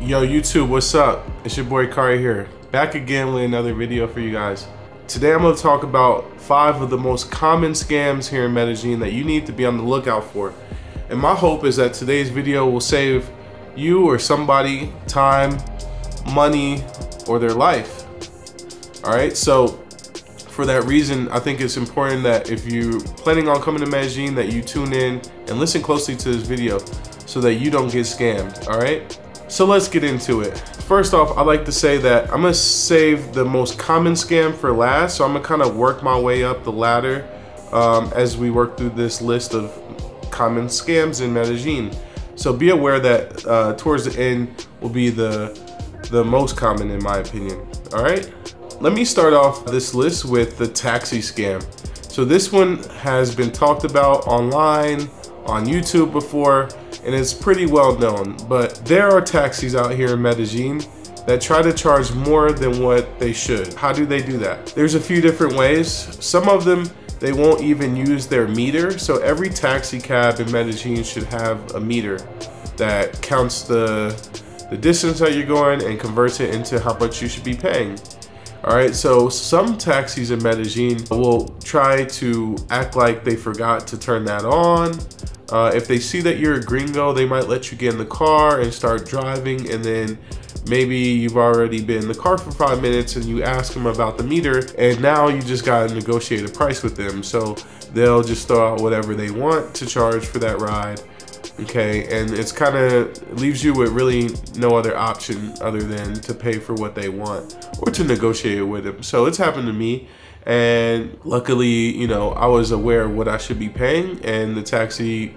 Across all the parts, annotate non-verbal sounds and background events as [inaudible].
Yo, YouTube, what's up? It's your boy Kari here, back again with another video for you guys. Today I'm to talk about five of the most common scams here in Medellin that you need to be on the lookout for. And my hope is that today's video will save you or somebody time, money, or their life. Alright, so for that reason, I think it's important that if you're planning on coming to Medellin that you tune in and listen closely to this video so that you don't get scammed, alright? So let's get into it. First off, I like to say that I'm gonna save the most common scam for last, so I'm gonna kind of work my way up the ladder um, as we work through this list of common scams in Medellin. So be aware that uh, towards the end will be the the most common in my opinion. All right, let me start off this list with the taxi scam. So this one has been talked about online, on YouTube before, and it's pretty well known. But there are taxis out here in Medellin that try to charge more than what they should. How do they do that? There's a few different ways. Some of them, they won't even use their meter. So every taxi cab in Medellin should have a meter that counts the, the distance that you're going and converts it into how much you should be paying. All right, so some taxis in Medellin will try to act like they forgot to turn that on uh, if they see that you're a gringo, they might let you get in the car and start driving and then maybe you've already been in the car for five minutes and you ask them about the meter and now you just got to negotiate a price with them. So they'll just throw out whatever they want to charge for that ride. Okay, and it's kind of leaves you with really no other option other than to pay for what they want or to negotiate with them. So it's happened to me and luckily you know i was aware of what i should be paying and the taxi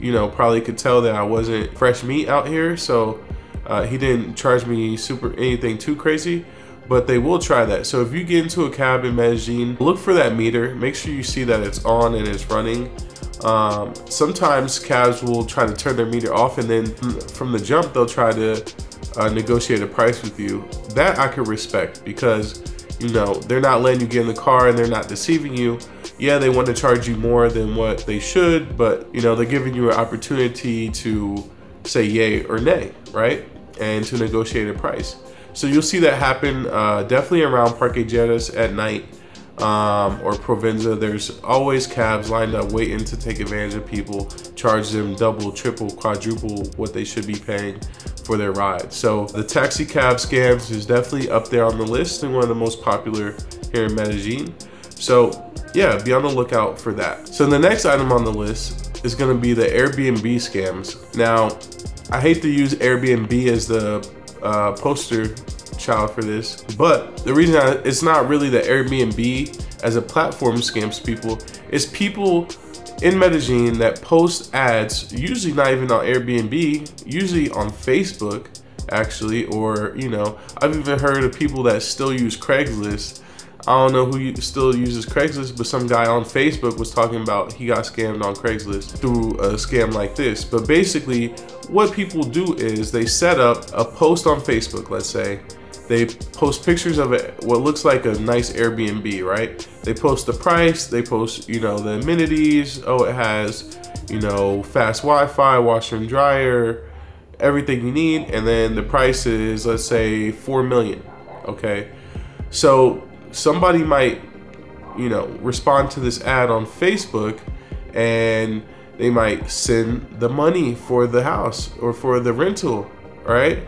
you know, probably could tell that I wasn't fresh meat out here. So uh, he didn't charge me super anything too crazy, but they will try that. So if you get into a cab in Medellin, look for that meter. Make sure you see that it's on and it's running. Um, sometimes cabs will try to turn their meter off and then from the jump, they'll try to uh, negotiate a price with you. That I could respect because you know, they're not letting you get in the car and they're not deceiving you. Yeah, they want to charge you more than what they should, but you know, they're giving you an opportunity to say yay or nay, right? And to negotiate a price. So you'll see that happen uh, definitely around Parque Lleras at night um, or Provenza. There's always cabs lined up waiting to take advantage of people, charge them double, triple, quadruple what they should be paying for their ride. So the taxi cab scams is definitely up there on the list and one of the most popular here in Medellin. So yeah, be on the lookout for that. So the next item on the list is gonna be the Airbnb scams. Now, I hate to use Airbnb as the uh, poster child for this, but the reason I, it's not really the Airbnb as a platform scams people, is people in Medellin that post ads, usually not even on Airbnb, usually on Facebook, actually, or, you know, I've even heard of people that still use Craigslist. I don't know who still uses Craigslist, but some guy on Facebook was talking about he got scammed on Craigslist through a scam like this. But basically, what people do is they set up a post on Facebook, let's say, they post pictures of what looks like a nice Airbnb, right? They post the price, they post, you know, the amenities. Oh, it has, you know, fast Wi-Fi, washer and dryer, everything you need. And then the price is, let's say, 4 million, okay? So somebody might, you know, respond to this ad on Facebook and they might send the money for the house or for the rental right?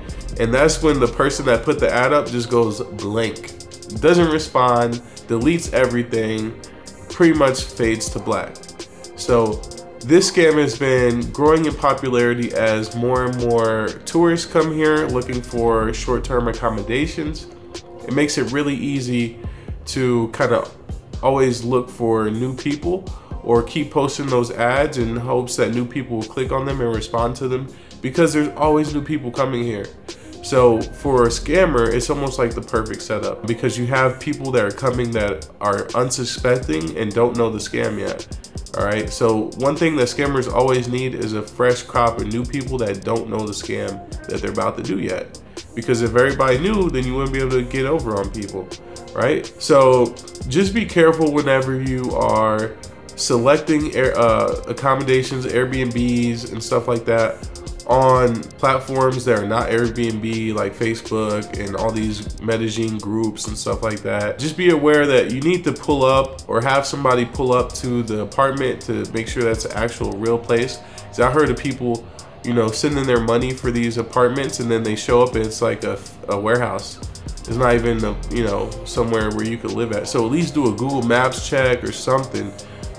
And that's when the person that put the ad up just goes blank, doesn't respond, deletes everything, pretty much fades to black. So this scam has been growing in popularity as more and more tourists come here looking for short-term accommodations. It makes it really easy to kind of always look for new people or keep posting those ads in hopes that new people will click on them and respond to them because there's always new people coming here. So for a scammer, it's almost like the perfect setup because you have people that are coming that are unsuspecting and don't know the scam yet. All right. So one thing that scammers always need is a fresh crop of new people that don't know the scam that they're about to do yet. Because if everybody knew, then you wouldn't be able to get over on people, right? So just be careful whenever you are selecting air, uh, accommodations, Airbnbs, and stuff like that on platforms that are not Airbnb, like Facebook and all these Medellin groups and stuff like that. Just be aware that you need to pull up or have somebody pull up to the apartment to make sure that's an actual real place. Because I heard of people, you know, sending their money for these apartments and then they show up and it's like a, a warehouse. It's not even, a, you know, somewhere where you could live at. So at least do a Google Maps check or something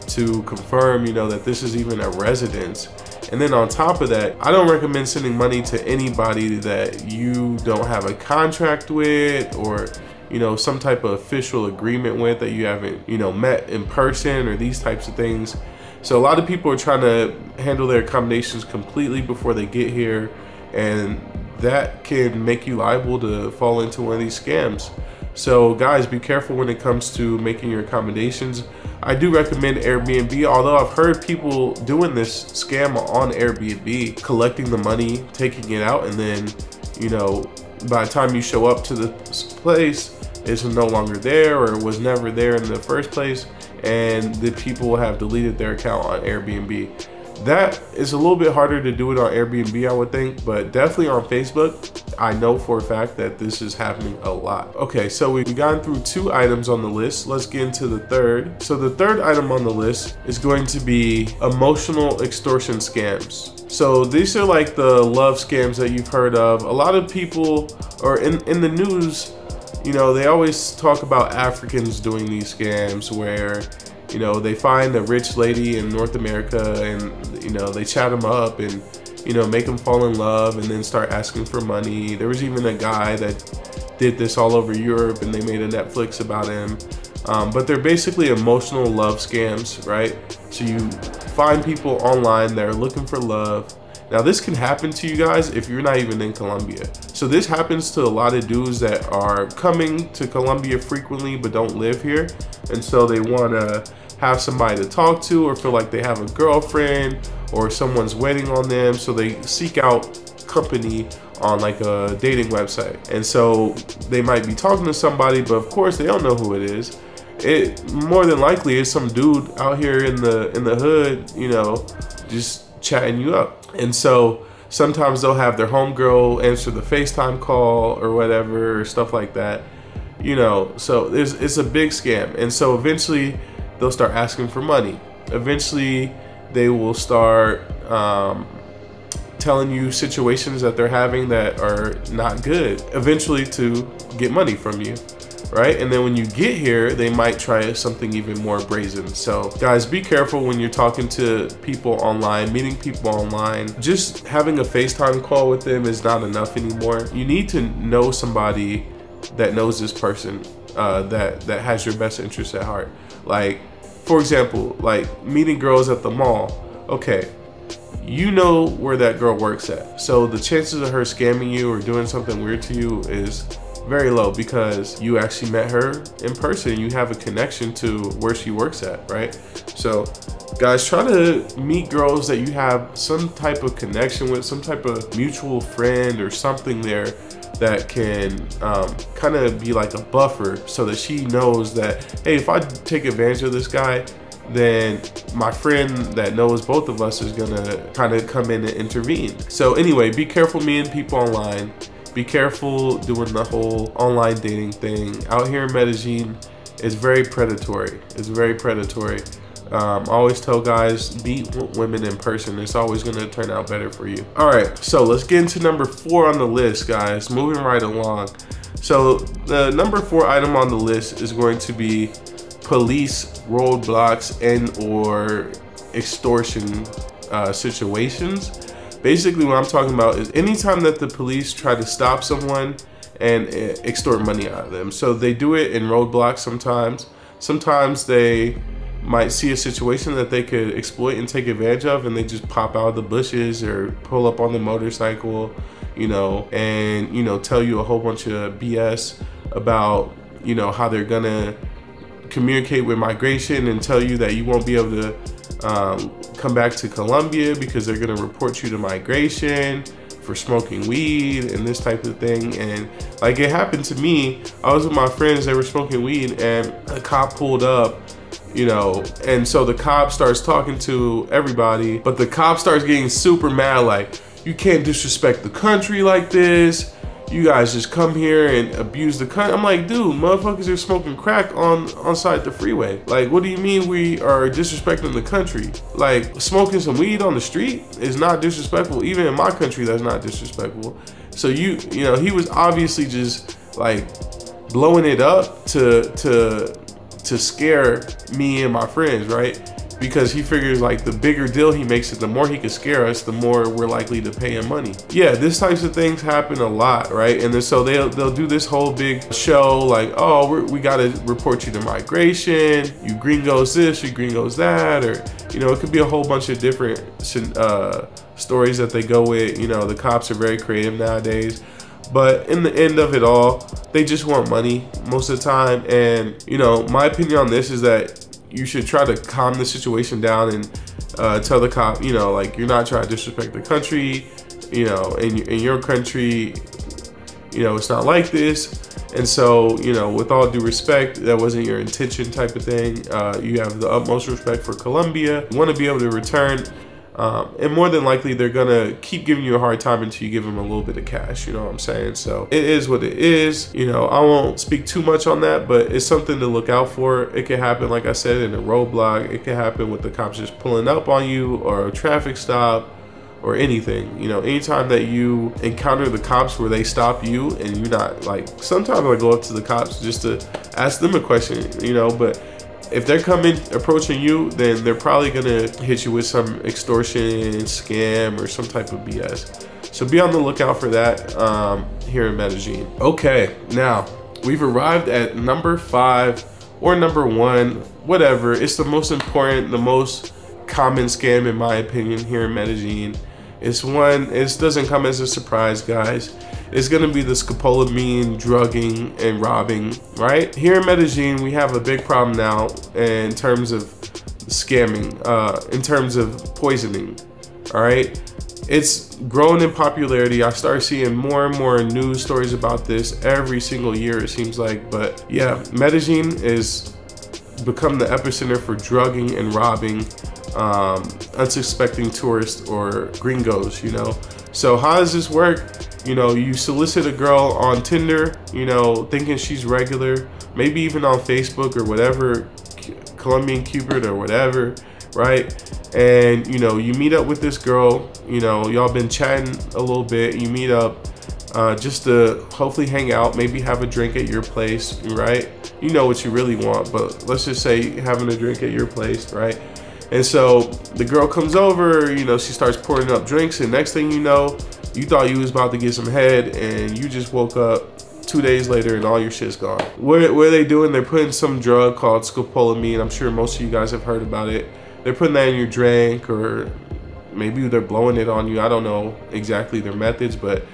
to confirm, you know, that this is even a residence. And then on top of that, I don't recommend sending money to anybody that you don't have a contract with or you know some type of official agreement with that you haven't you know met in person or these types of things so a lot of people are trying to handle their accommodations completely before they get here and that can make you liable to fall into one of these scams so guys be careful when it comes to making your accommodations I do recommend Airbnb, although I've heard people doing this scam on Airbnb, collecting the money, taking it out, and then, you know, by the time you show up to the place, it's no longer there or was never there in the first place, and the people have deleted their account on Airbnb. That is a little bit harder to do it on Airbnb, I would think, but definitely on Facebook, I know for a fact that this is happening a lot. Okay, so we've gone through two items on the list. Let's get into the third. So the third item on the list is going to be emotional extortion scams. So these are like the love scams that you've heard of. A lot of people, or in, in the news, you know, they always talk about Africans doing these scams where you know, they find a rich lady in North America and, you know, they chat them up and, you know, make them fall in love and then start asking for money. There was even a guy that did this all over Europe and they made a Netflix about him. Um, but they're basically emotional love scams, right? So you find people online that are looking for love. Now this can happen to you guys if you're not even in Colombia. So this happens to a lot of dudes that are coming to Colombia frequently but don't live here. And so they wanna have somebody to talk to or feel like they have a girlfriend or someone's waiting on them. So they seek out company on like a dating website. And so they might be talking to somebody, but of course they don't know who it is. It more than likely is some dude out here in the in the hood, you know, just chatting you up. And so sometimes they'll have their homegirl answer the FaceTime call or whatever, or stuff like that. You know, so there's it's a big scam. And so eventually they'll start asking for money. Eventually, they will start um, telling you situations that they're having that are not good, eventually to get money from you, right? And then when you get here, they might try something even more brazen. So guys, be careful when you're talking to people online, meeting people online. Just having a FaceTime call with them is not enough anymore. You need to know somebody that knows this person uh, that that has your best interest at heart. Like for example, like meeting girls at the mall. Okay, you know where that girl works at. So the chances of her scamming you or doing something weird to you is very low because you actually met her in person. You have a connection to where she works at, right? So guys, try to meet girls that you have some type of connection with, some type of mutual friend or something there that can um, kind of be like a buffer so that she knows that, hey, if I take advantage of this guy, then my friend that knows both of us is gonna kind of come in and intervene. So anyway, be careful meeting people online. Be careful doing the whole online dating thing. Out here in Medellin, it's very predatory. It's very predatory. Um, I always tell guys, meet women in person. It's always gonna turn out better for you. All right, so let's get into number four on the list, guys. Moving right along. So the number four item on the list is going to be police roadblocks and or extortion uh, situations. Basically what I'm talking about is anytime that the police try to stop someone and uh, extort money out of them. So they do it in roadblocks sometimes. Sometimes they might see a situation that they could exploit and take advantage of and they just pop out of the bushes or pull up on the motorcycle you know and you know tell you a whole bunch of bs about you know how they're gonna communicate with migration and tell you that you won't be able to um, come back to Colombia because they're gonna report you to migration for smoking weed and this type of thing. And like it happened to me, I was with my friends, they were smoking weed and a cop pulled up you know and so the cop starts talking to everybody but the cop starts getting super mad like you can't disrespect the country like this. You guys just come here and abuse the country. I'm like, dude, motherfuckers are smoking crack on on side the freeway. Like, what do you mean we are disrespecting the country? Like, smoking some weed on the street is not disrespectful. Even in my country, that's not disrespectful. So you, you know, he was obviously just like blowing it up to to to scare me and my friends, right? Because he figures like the bigger deal he makes it, the more he can scare us, the more we're likely to pay him money. Yeah, this types of things happen a lot, right? And then so they'll they'll do this whole big show like, oh, we got to report you to migration. You gringos this, you gringos that, or you know, it could be a whole bunch of different uh, stories that they go with. You know, the cops are very creative nowadays. But in the end of it all, they just want money most of the time. And, you know, my opinion on this is that you should try to calm the situation down and uh, tell the cop, you know, like you're not trying to disrespect the country, you know, in, in your country, you know, it's not like this. And so, you know, with all due respect, that wasn't your intention type of thing. Uh, you have the utmost respect for Colombia. You want to be able to return um, and more than likely, they're gonna keep giving you a hard time until you give them a little bit of cash. You know what I'm saying? So it is what it is. You know, I won't speak too much on that, but it's something to look out for. It could happen, like I said, in a roadblock. It could happen with the cops just pulling up on you or a traffic stop or anything. You know, anytime that you encounter the cops where they stop you and you're not like, sometimes I go up to the cops just to ask them a question, you know, but if they're coming approaching you, then they're probably gonna hit you with some extortion, scam, or some type of BS. So be on the lookout for that um, here in Medellin. Okay, now we've arrived at number five or number one, whatever. It's the most important, the most common scam in my opinion here in Medellin. It's one, it doesn't come as a surprise, guys. It's gonna be the scopolamine drugging and robbing, right? Here in Medellin, we have a big problem now in terms of scamming, uh, in terms of poisoning, all right? It's grown in popularity. I start seeing more and more news stories about this every single year, it seems like. But yeah, Medellin is become the epicenter for drugging and robbing um, unsuspecting tourists or gringos, you know. So how does this work? You know, you solicit a girl on Tinder, you know, thinking she's regular, maybe even on Facebook or whatever, Colombian Cupid or whatever, right? And you know, you meet up with this girl, you know, y'all been chatting a little bit, you meet up uh, just to hopefully hang out, maybe have a drink at your place, right? You know what you really want, but let's just say having a drink at your place, right? And so the girl comes over, you know, she starts pouring up drinks, and next thing you know, you thought you was about to get some head, and you just woke up two days later and all your shit's gone. What, what are they doing? They're putting some drug called scopolamine. I'm sure most of you guys have heard about it. They're putting that in your drink, or maybe they're blowing it on you. I don't know exactly their methods, but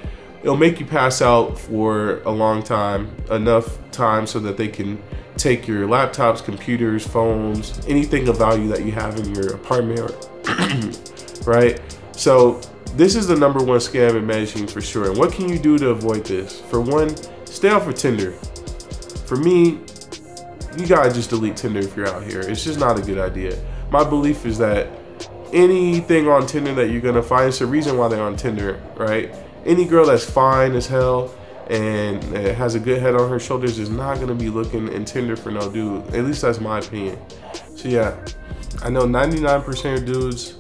it'll make you pass out for a long time, enough time so that they can take your laptops, computers, phones, anything of value that you have in your apartment, [clears throat] right? So this is the number one scam in Medellin for sure. And what can you do to avoid this? For one, stay off of Tinder. For me, you gotta just delete Tinder if you're out here. It's just not a good idea. My belief is that anything on Tinder that you're gonna find, it's a reason why they're on Tinder, right? Any girl that's fine as hell, and has a good head on her shoulders is not gonna be looking in Tinder for no dude. At least that's my opinion. So yeah, I know 99% of dudes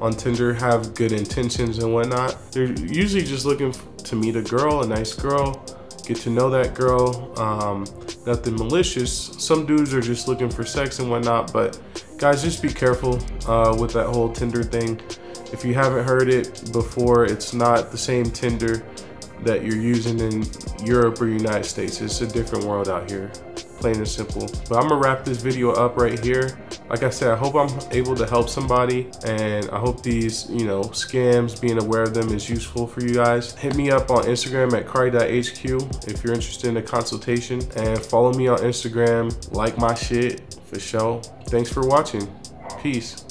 on Tinder have good intentions and whatnot. They're usually just looking to meet a girl, a nice girl, get to know that girl. Um, nothing malicious. Some dudes are just looking for sex and whatnot, but guys, just be careful uh, with that whole Tinder thing. If you haven't heard it before, it's not the same Tinder that you're using in Europe or United States. It's a different world out here, plain and simple. But I'm gonna wrap this video up right here. Like I said, I hope I'm able to help somebody and I hope these, you know, scams, being aware of them is useful for you guys. Hit me up on Instagram at kari.hq if you're interested in a consultation and follow me on Instagram, like my shit for sure. Thanks for watching. Peace.